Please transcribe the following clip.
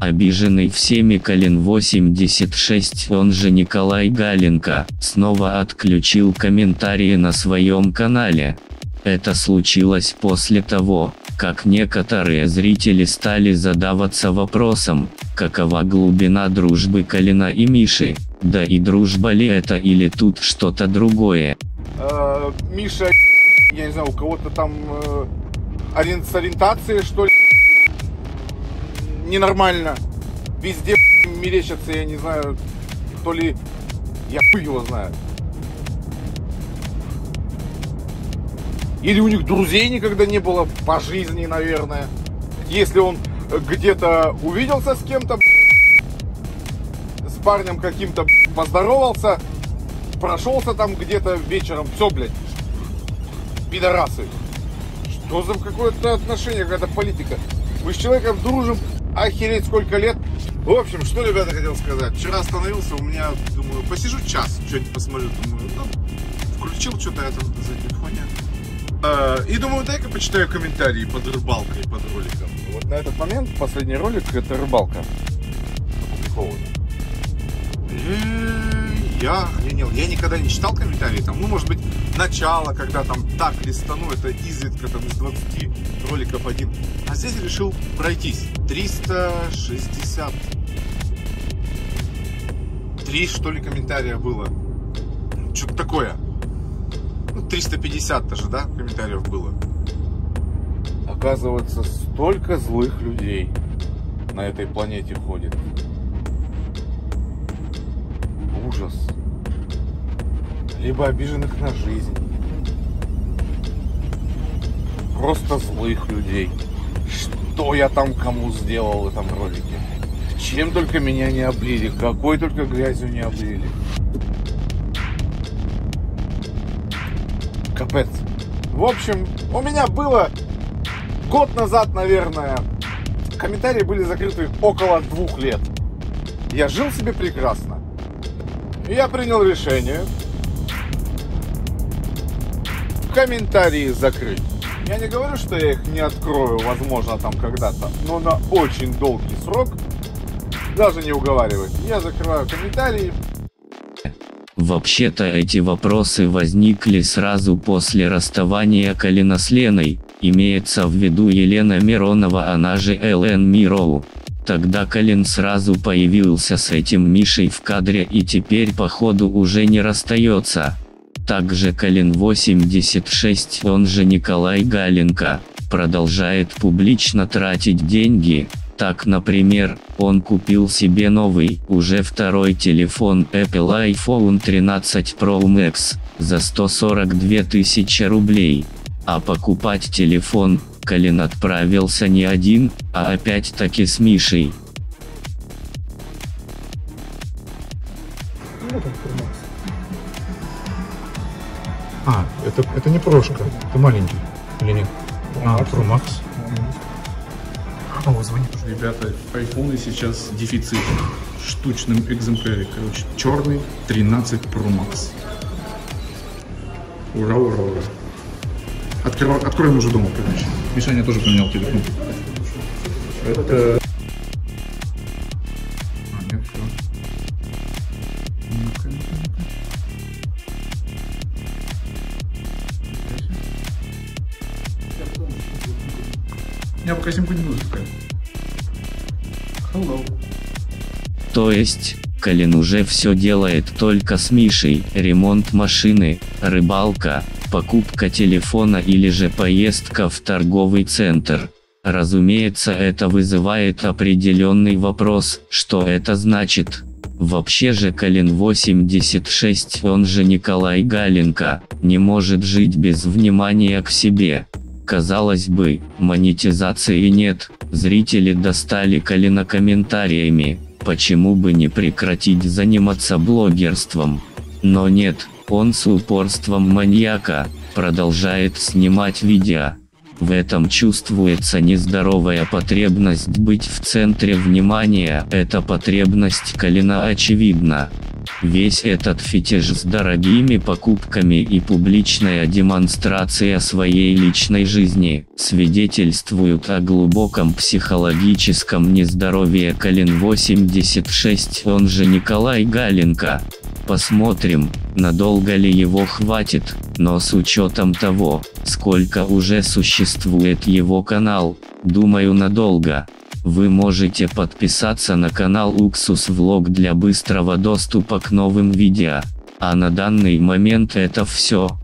Обиженный всеми Калин 86, он же Николай Галенко, снова отключил комментарии на своем канале. Это случилось после того, как некоторые зрители стали задаваться вопросом, какова глубина дружбы Калина и Миши, да и дружба ли это или тут что-то другое. Э, Миша, я не знаю, у кого-то там э, ориен- с ориентацией, что ли, ненормально. Везде мерещатся, я не знаю, то ли я его знаю. Или у них друзей никогда не было по жизни, наверное. Если он где-то увиделся с кем-то, с парнем каким-то, поздоровался, прошелся там где-то вечером, все, блядь, пидорасы. Что за какое-то отношение, какая-то политика? Мы с человеком дружим, охереть сколько лет. В общем, что, ребята, хотел сказать. Вчера остановился, у меня, думаю, посижу час, что-нибудь посмотрю. Думаю, ну, включил что-то это за телефоне. Э, И думаю, дай-ка почитаю комментарии под рыбалкой, под роликом. Вот на этот момент последний ролик это рыбалка. Опубликована. Я охренел. Я никогда не читал комментарии там. Ну, может быть, начало, когда там так листану, это изредка там из 20 роликов один. А здесь решил пройтись. 360 три что ли комментария было. Что-то такое. Ну, 350 даже, да, комментариев было. Оказывается, столько злых людей на этой планете ходит. Ужас. Либо обиженных на жизнь. Просто злых людей. Что я там кому сделал в этом ролике? Чем только меня не облили, какой только грязью не облили. Капец. В общем, у меня было год назад, наверное, комментарии были закрыты около двух лет. Я жил себе прекрасно. Я принял решение комментарии закрыть. Я не говорю, что я их не открою, возможно, там когда-то, но на очень долгий срок, даже не уговаривать, я закрываю комментарии, Вообще-то эти вопросы возникли сразу после расставания Калина с Леной, имеется в виду Елена Миронова, она же ЛН Мироу. Тогда Калин сразу появился с этим Мишей в кадре и теперь походу уже не расстается. Также Калин 86, он же Николай Галенко, продолжает публично тратить деньги. Так, например, он купил себе новый, уже второй телефон Apple iPhone 13 Pro Max, за 142 тысячи рублей. А покупать телефон, Калин отправился не один, а опять-таки с Мишей. Это, не прошка, это маленький. Или нет? А, Pro Max. О, звонит уже. Ребята, айфоны сейчас дефицит. В штучном экземпляре, короче, черный 13 Pro Max. Ура, ура, ура. Открывай, откроем уже дома, короче. Мишаня тоже поменял телефон. Это... Я пока симку не буду искать. Hello. То есть, Калин уже все делает только с Мишей, ремонт машины, рыбалка, покупка телефона или же поездка в торговый центр. Разумеется это вызывает определенный вопрос, что это значит. Вообще же Калин 86, он же Николай Галенко, не может жить без внимания к себе. Казалось бы, монетизации нет, зрители достали Калина комментариями, почему бы не прекратить заниматься блогерством. Но нет, он с упорством маньяка, продолжает снимать видео. В этом чувствуется нездоровая потребность быть в центре внимания, эта потребность Калина очевидна. Весь этот фетиш с дорогими покупками и публичная демонстрация своей личной жизни свидетельствуют о глубоком психологическом нездоровье Калин 86, он же Николай Галенко. Посмотрим, надолго ли его хватит, но с учетом того, сколько уже существует его канал, думаю надолго. Вы можете подписаться на канал Уксус Влог для быстрого доступа к новым видео. А на данный момент это все.